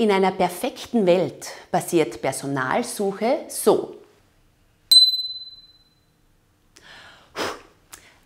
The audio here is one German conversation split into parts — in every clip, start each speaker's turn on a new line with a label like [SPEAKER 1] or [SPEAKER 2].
[SPEAKER 1] In einer perfekten Welt passiert Personalsuche so.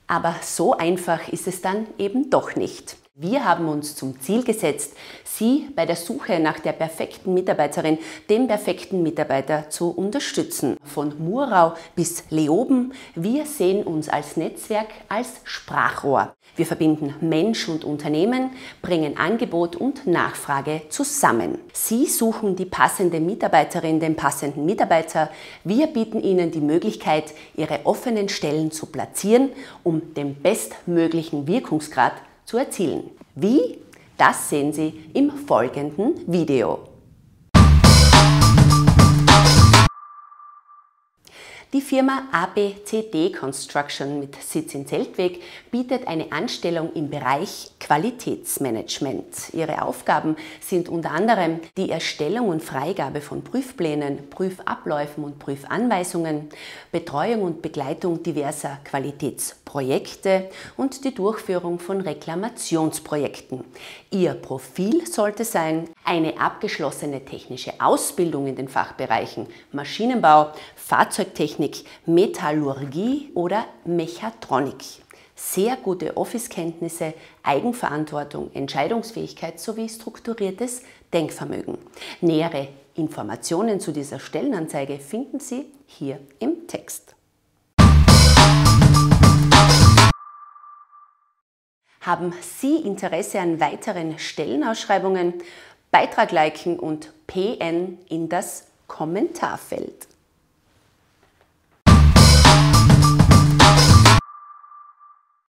[SPEAKER 1] Aber so einfach ist es dann eben doch nicht. Wir haben uns zum Ziel gesetzt, Sie bei der Suche nach der perfekten Mitarbeiterin, dem perfekten Mitarbeiter zu unterstützen. Von Murau bis Leoben, wir sehen uns als Netzwerk, als Sprachrohr. Wir verbinden Mensch und Unternehmen, bringen Angebot und Nachfrage zusammen. Sie suchen die passende Mitarbeiterin, den passenden Mitarbeiter. Wir bieten Ihnen die Möglichkeit, Ihre offenen Stellen zu platzieren, um den bestmöglichen Wirkungsgrad zu erzielen. Wie? Das sehen Sie im folgenden Video. Die Firma ABCD Construction mit Sitz in Zeltweg bietet eine Anstellung im Bereich Qualitätsmanagement. Ihre Aufgaben sind unter anderem die Erstellung und Freigabe von Prüfplänen, Prüfabläufen und Prüfanweisungen, Betreuung und Begleitung diverser Qualitätsprojekte und die Durchführung von Reklamationsprojekten. Ihr Profil sollte sein eine abgeschlossene technische Ausbildung in den Fachbereichen Maschinenbau, Fahrzeugtechnik, Metallurgie oder Mechatronik. Sehr gute Office-Kenntnisse, Eigenverantwortung, Entscheidungsfähigkeit sowie strukturiertes Denkvermögen. Nähere Informationen zu dieser Stellenanzeige finden Sie hier im Text. Haben Sie Interesse an weiteren Stellenausschreibungen? Beitrag liken und PN in das Kommentarfeld.